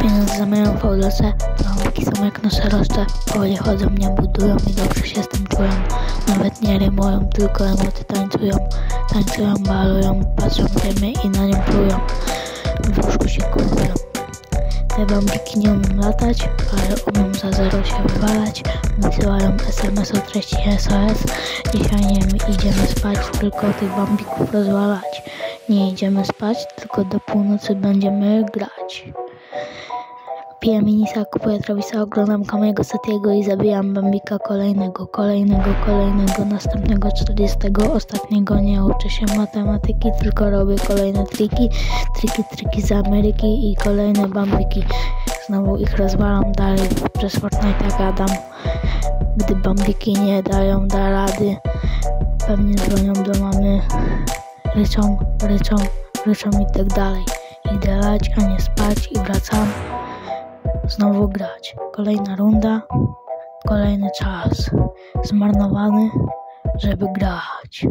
Pieniądze zamieniam w odlece, nauki są jak nasze roszcze. Powoli chodzą mnie, budują i dobrze się z tym czują. Nawet nie rymują, tylko emocje tańcują. Tańcują, balują, patrzą w ziemię i na nią plują. Te bambiki nie umiem latać, ale umiem za zero się wywalać. Wysyłają SMS o treści SOS. Dzisiaj nie idziemy spać, tylko tych bambików rozwalać. Nie idziemy spać, tylko do północy będziemy grać. Piję minisa, kupuję Travisa, oglądam Kamiego Setiego i zabijam Bambika kolejnego, kolejnego, kolejnego, następnego, czterdziestego, ostatniego. Nie uczę się matematyki, tylko robię kolejne triki, triki, triki z Ameryki i kolejne Bambiki. Znowu ich rozwalam dalej, przez Fortnite'a gadam. Gdy Bambiki nie dają da rady, pewnie dzwonią do mamy. Ryczą, ryczą, ryczą i tak dalej. Idę lać, a nie spać i wracam znowu grać. Kolejna runda, kolejny czas zmarnowany, żeby grać.